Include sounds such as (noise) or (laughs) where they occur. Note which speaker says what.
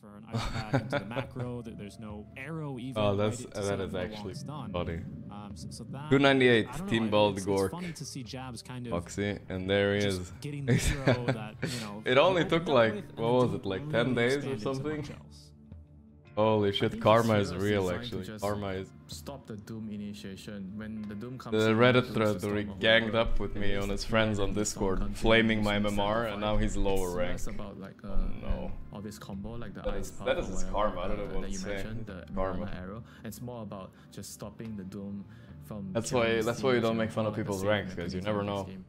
Speaker 1: for an path into the (laughs) macro. There- There's no arrow even.
Speaker 2: Oh,
Speaker 1: right,
Speaker 2: that's
Speaker 1: to
Speaker 2: that is actually funny.
Speaker 1: Um, so, so that,
Speaker 2: 298,
Speaker 1: know,
Speaker 2: Team Bald Gork.
Speaker 1: Funny to see Jabs kind of
Speaker 2: Foxy, and there he is. (laughs)
Speaker 1: that you know.
Speaker 2: It only took like
Speaker 1: with,
Speaker 2: what was it, like
Speaker 1: really
Speaker 2: 10 days or something? Holy shit, karma is real actually. Karma is.
Speaker 3: Stop the Doom initiation when the Doom comes.
Speaker 2: The Reddit thread where he ganged up with me on his friends on Discord, flaming my MMR, and now he's lower
Speaker 3: It's
Speaker 2: rank.
Speaker 3: about like uh,
Speaker 2: Oh, no.
Speaker 3: All this combo like the
Speaker 2: That
Speaker 3: ice
Speaker 2: is-
Speaker 3: puff
Speaker 2: that
Speaker 3: or
Speaker 2: is his
Speaker 3: whatever,
Speaker 2: karma, I don't know
Speaker 3: uh,
Speaker 2: what
Speaker 3: that you
Speaker 2: say.
Speaker 3: mentioned, the
Speaker 2: Karma.
Speaker 3: Arrow. It's more about just stopping the Doom from.
Speaker 2: That's why- that's why you don't make fun of people's ranks, because you never know.
Speaker 3: game.